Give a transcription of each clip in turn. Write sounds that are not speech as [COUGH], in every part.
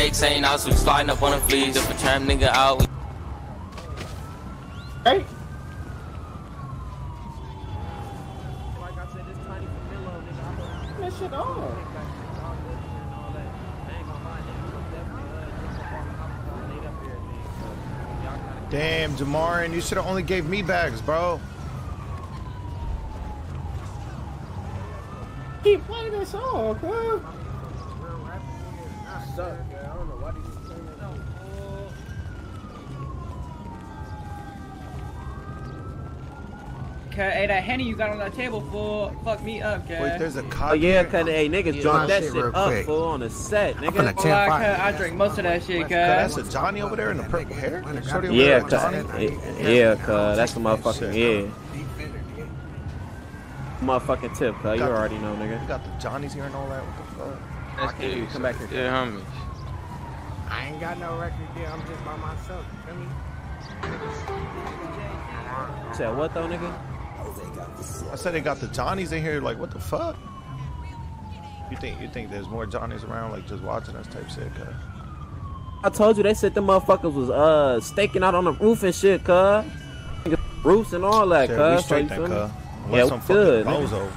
fakes ain't out, so we sliding up on the fleas. If a tramp nigga out, we Hey. Like I said, this tiny Camilo, nigga. I know That shit on. and all that. I ain't gonna lie, nigga. I'm definitely laid up here, nigga. Y'all gotta Damn, Jamarin, you should have only gave me bags, bro. Keep playing that song, huh? real rap nigga. Nah, Suck. man. I don't know why these people saying that. Okay, hey, that henny you got on that table, fool. Fuck me up, okay. Wait, there's a oh, cop. Oh yeah, cause hey niggas Yeah, drunk that shit shit real up quick. full on the set, I'm nigga. finna Well, ten I, five. cut- I drink most of that shit, Cuz that's cuz. a Johnny over there in the purple hair. Shorty over Yeah, there, cause, Johnny. yeah, cuz that's the motherfucking yeah. Motherfucking tip, cuz you Got the- already know, You nigga. got the Johnnies here and all that. What the fuck? Why can't you come back here? Yeah, homies. I ain't got no record deal. I'm just by myself. You feel me? Said what though, nigga? I said they got the Johnnies in here. Like, what the fuck? You think you think there's more Johnnies around, like just watching us type shit? Cuz. I told you they said the motherfuckers was uh staking out on the roof and shit, cuz. Roofs and all that, cuz. we so straight cuz. Yeah, some good, bozo.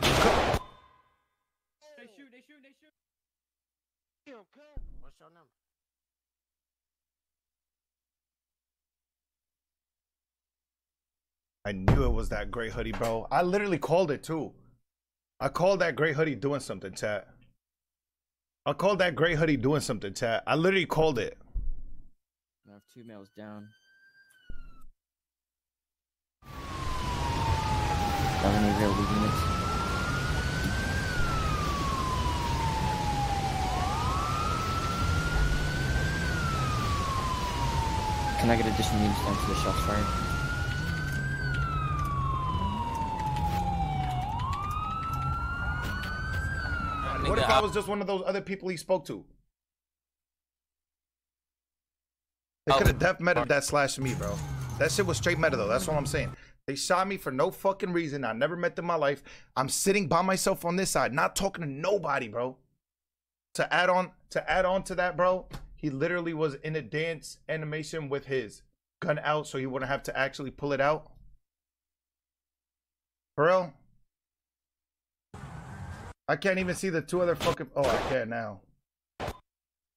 They shoot, they shoot, they shoot. What's your number? I knew it was that gray hoodie, bro. I literally called it too. I called that gray hoodie doing something, chat. I called that gray hoodie doing something, chat. I literally called it. I have two males down. Real units? Can I get additional units down to the shots fired? What if I I- was just one of those other people he spoke to? They Oh. could have def meta that slash me, bro. That shit was straight meta though. That's what I'm saying. They shot me for no fucking reason. I never met them in my life. I'm sitting by myself on this side, not talking to nobody, bro. To add on to add on to that, bro, he literally was in a dance animation with his gun out so he wouldn't have to actually pull it out. For real? I can't even see the two other fucking. Oh, I can now.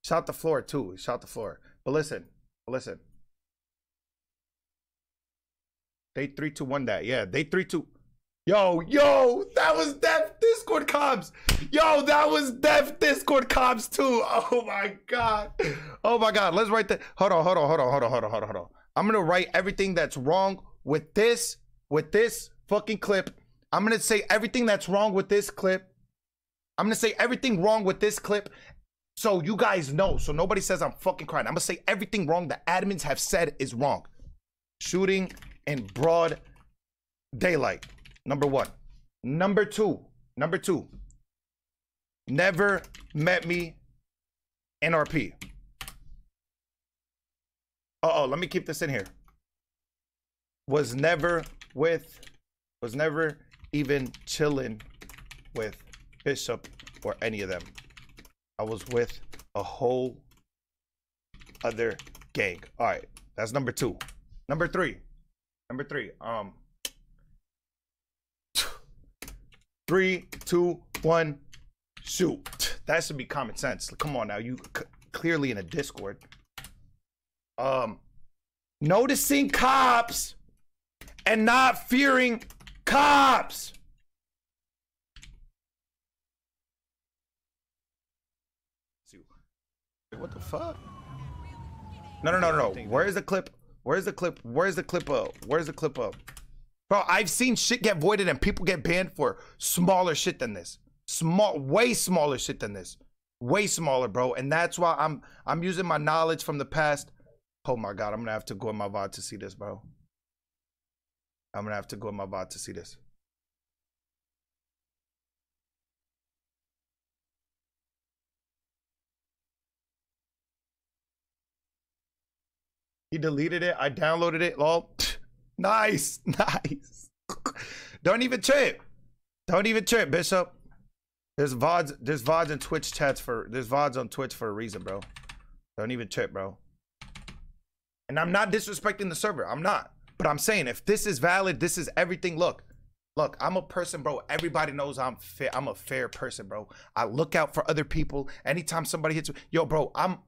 Shot the floor too. Shot the floor. But listen, but listen. They three two one that. Yeah, they three two. Yo, yo, that was Def Discord comms. Yo, that was Def Discord comms too. [LAUGHS] Oh my god. Oh my god. Let's write that. Hold on, hold on, hold on, hold on, hold on, hold on, hold on. I'm gonna write everything that's wrong with this, with this fucking clip. I'm gonna say everything that's wrong with this clip. I'm gonna say everything wrong with this clip so you guys know. So nobody says I'm fucking crying. I'm gonna say everything wrong that admins have said is wrong. Shooting in broad daylight. Number one. Number two. Number two. Never met me NRP. Uh oh, let me keep this in here. Was never with, was never even chilling with Bishop or any of them. I was with a whole other gang. All right, that's number two. Number three. Number three. Um. Three, two, one, shoot. That should be common sense. Come on now, you clearly in a Discord. Um, noticing cops and not fearing cops. What the fuck? No, no, no, no. no. Where's the clip? Where's the clip? Where's the clip up? Where's the clip up? Bro, I've seen shit get voided and people get banned for smaller shit than this. Small, way smaller shit than this. Way smaller, bro. And that's why I'm I'm using my knowledge from the past. Oh my god, I'm gonna have to go in my VOD to see this, bro. I'm gonna have to go in my VOD to see this. He deleted it. I downloaded it. Lol. [LAUGHS] Nice. [LAUGHS] Nice. [LAUGHS] Don't even trip. Don't even trip, Bishop. There's VODs, there's VODs and Twitch chats for there's VODs on Twitch for a reason, bro. Don't even trip, bro. And I'm not disrespecting the server. I'm not. But I'm saying if this is valid, this is everything. Look, look, I'm a person, bro. Everybody knows I'm fair. I'm a fair person, bro. I look out for other people. Anytime somebody hits, yo, bro, I'm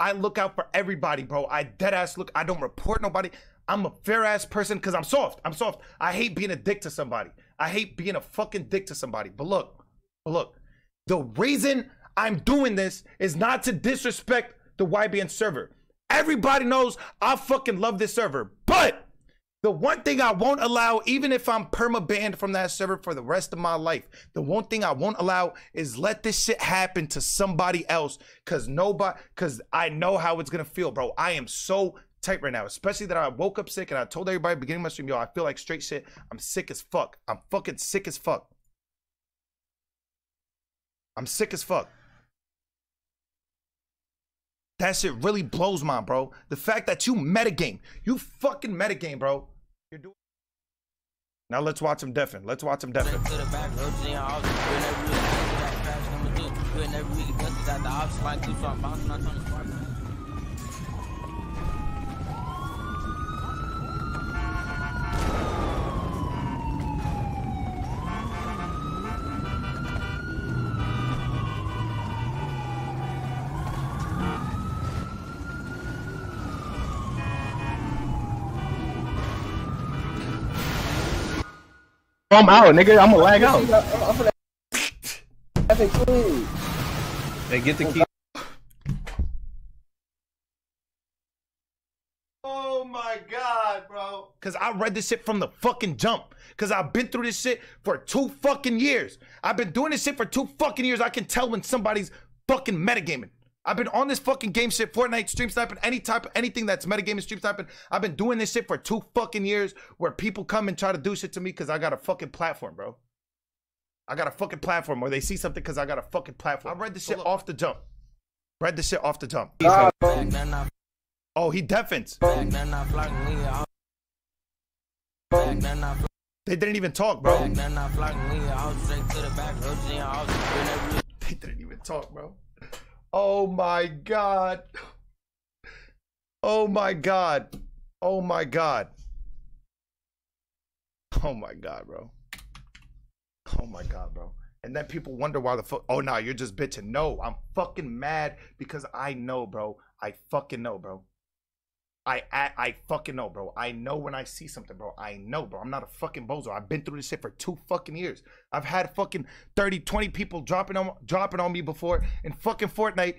I look out for everybody, bro. I dead ass look. I don't report nobody. I'm a fair ass person because I'm soft. I'm soft. I hate being a dick to somebody. I hate being a fucking dick to somebody. But look, but look, the reason I'm doing this is not to disrespect the YBN server. Everybody knows I fucking love this server. But the one thing I won't allow, even if I'm perma banned from that server for the rest of my life, the one thing I won't allow is let this shit happen to somebody else. Cause nobody, cause I know how it's gonna feel, bro. I am so tight right now, especially that I woke up sick and I told everybody beginning my stream, yo, I feel like straight shit. I'm sick as fuck. I'm fucking sick as fuck. I'm sick as fuck. That shit really blows my bro. The fact that you metagame, you fucking metagame, bro. You're doing. Now let's watch him deafen. Let's watch him deafen. I'm out on the spark. I'm out, nigga. I'm gonna lag out. Hey, get the key. Oh my god, bro. Cause I read this shit from the fucking jump. Cause I've been through this shit for two fucking years. I've been doing this shit for two fucking years. I can tell when somebody's fucking metagaming. I've been on this fucking game shit, Fortnite, stream sniping, any type of anything that's metagaming, stream sniping. I've been doing this shit for two fucking years where people come and try to do shit to me because I got a fucking platform, bro. I got a fucking platform, or they see something because I got a fucking platform. I read this shit off the jump. Read this shit off the jump. Back, now, now, Oh, he deafens. back, now, now, flocking lean out. Back, now, now, They didn't even talk, bro. back, now, now, flocking lean out. Straight to the back, rotating all the good never really They didn't even talk, bro. Oh my god. Oh my god. Oh my god. Oh my god, bro. Oh my god, bro. And then people wonder why the fuck. Oh, nah, you're just bitching. No, I'm fucking mad because I know, bro. I fucking know, bro. I, I I fucking know, bro. I know when I see something, bro. I know, bro. I'm not a fucking bozo. I've been through this shit for two fucking years. I've had fucking 30, 20 people dropping on dropping on me before in fucking Fortnite,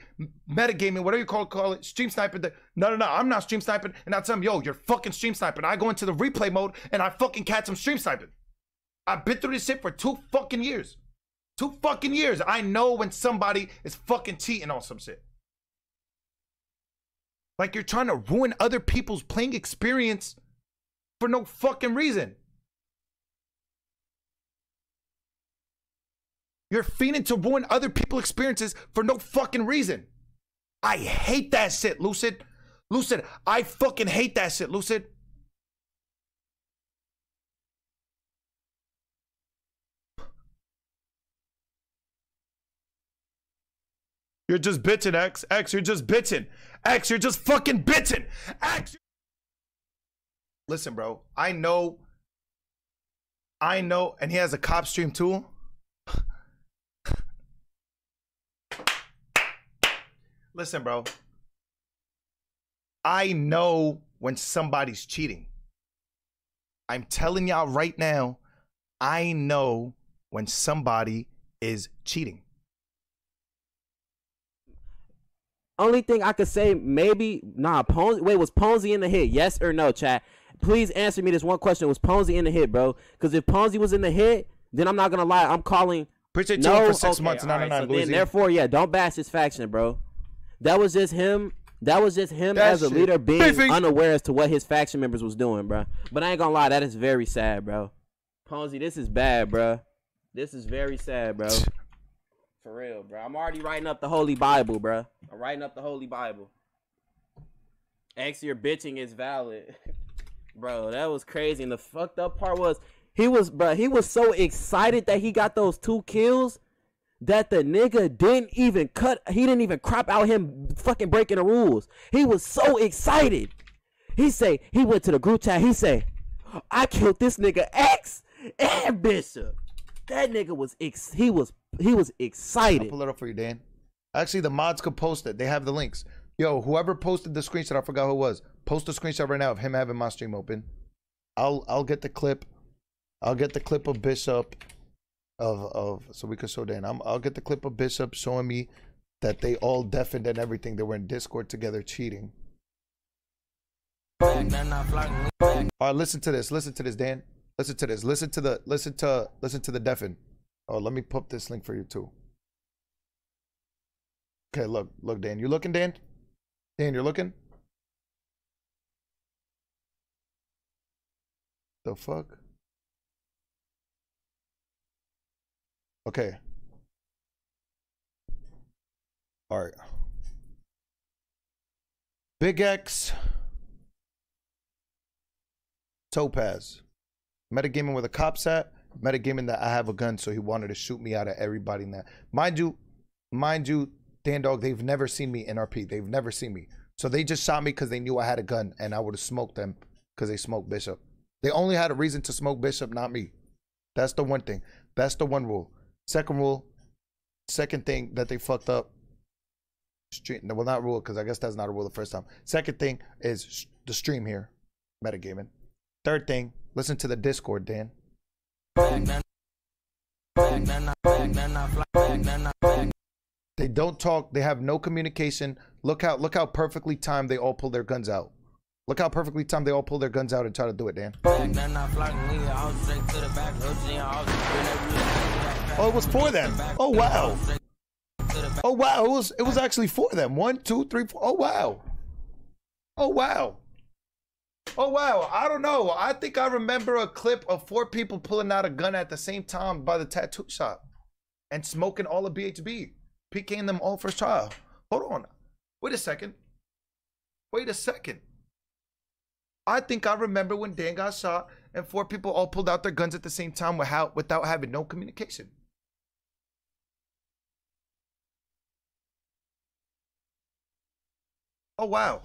metagaming, whatever you call call it, stream sniping. The, no, no, no. I'm not stream sniping. And I tell them, yo, you're fucking stream sniping. I go into the replay mode and I fucking catch them stream sniping. I've been through this shit for two fucking years. Two fucking years. I know when somebody is fucking cheating on some shit. Like you're trying to ruin other people's playing experience for no fucking reason. You're fiending to ruin other people's experiences for no fucking reason. I hate that shit, Lucid. Lucid, I fucking hate that shit, Lucid. You're just bitching, X. X, you're just bitching. X, you're just fucking bitching. X. Listen, bro. I know. I know, and he has a cop stream too. Listen, bro. I know when somebody's cheating. I'm telling y'all right now, I know when somebody is cheating. Only thing I could say, maybe nah. Ponzi, wait, was Ponzi in the hit? Yes or no, chat? Please answer me this one question: Was Ponzi in the hit, bro? Because if Ponzi was in the hit, then I'm not gonna lie. I'm calling. Appreciate you No, for six okay, months. No, no, alright, no. so then, therefore, yeah, don't bash his faction, bro. That was just him. That was just him That as a shit. leader being Beefing. unaware as to what his faction members was doing, bro. But I ain't gonna lie, that is very sad, bro. Ponzi, this is bad, bro. This is very sad, bro. For real, bro. I'm already writing up the Holy Bible, bro. I'm writing up the Holy Bible. X, your bitching is valid. [LAUGHS] bro, that was crazy. And the fucked up part was he was, bro, he was so excited that he got those two kills that the nigga didn't even cut. He didn't even crop out him fucking breaking the rules. He was so excited. He say he went to the group chat. He say, "I killed this nigga X and Bishop." That nigga was ex. He was he was excited. I'll pull it up for you, Dan. Actually, the mods could post it. They have the links. Yo, whoever posted the screenshot, I forgot who it was. Post a screenshot right now of him having my stream open. I'll I'll get the clip. I'll get the clip of Bishop of of so we can show Dan. I'm, I'll get the clip of Bishop showing me that they all deafened and everything. They were in Discord together cheating. Back, then I flock me back. All right, listen to this. Listen to this, Dan. Listen to this. Listen to the listen to listen to the deafen. Oh, let me pop this link for you too. Okay, look, look, Dan. You looking, Dan? Dan, you're looking? The fuck? Okay. All right. BigEx. Topaz. Metagaming with a cop at. Metagaming that I have a gun, so he wanted to shoot me out of everybody in that. Mind you, mind you, Dan Dog, they've never seen me in RP. They've never seen me. So they just shot me because they knew I had a gun and I would have smoked them because they smoked Bishop. They only had a reason to smoke Bishop, not me. That's the one thing. That's the one rule. Second rule, second thing that they fucked up. Stream, well, not rule because I guess that's not a rule the first time. Second thing is the stream here, metagaming. Third thing, listen to the Discord, Dan. They don't talk. They have no communication. Look how look how perfectly timed they all pull their guns out. Look how perfectly timed they all pull their guns out and try to do it, Dan. Oh, it was for them. Oh wow. Oh wow. It was it was actually for them. One, two, three, four. Oh wow. Oh wow. Oh wow. I don't know. I think I remember a clip of four people pulling out a gun at the same time by the tattoo shop and smoking all of BHB. PKing them all first trial. Hold on. Wait a second. Wait a second. I think I remember when Dan got shot and four people all pulled out their guns at the same time without without having no communication. Oh wow.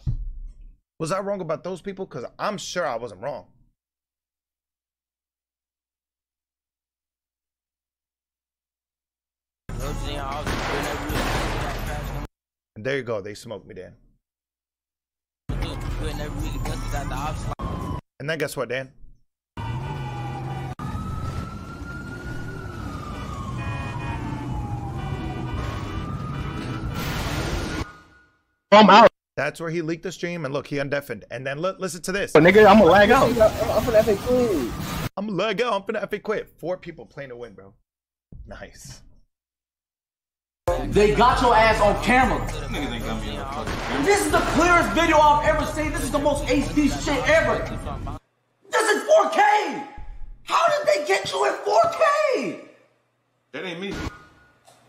Was I wrong about those people? Because I'm sure I wasn't wrong. And there you go. They smoked me, Dan. And then guess what, Dan? I'm out. That's where he leaked the stream. And look, he undeafened. And then li- listen to this. But nigga, I'm gonna lag out. I'm from FA Queen. I'm leg out. I'm finna epic quit. Four people playing to win, bro. Nice. They got your ass on camera. This is the clearest video I've ever seen. This is the most HD shit ever. This is 4K. How did they get you in 4K? That ain't me.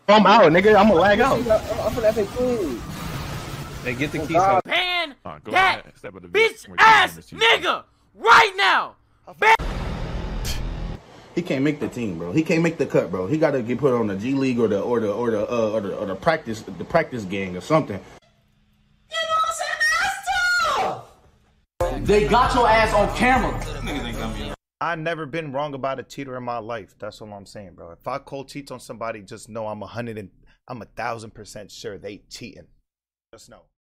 I'm out, nigga. I'm gonna lag out. I'm from FA Queen. Hey, get the keys. God. Ban Uh, go that ahead. Step of the bitch ass nigga right now. He can't make the team, bro. He can't make the cut, bro. He got to get put on the G League or the or the or the uh, or the, or the practice the practice gang or something. They got your ass on camera. I never been wrong about a cheater in my life. That's all I'm saying, bro. If I cold cheats on somebody, just know I'm a hundred and I'm a thousand percent sure they cheating. Just know.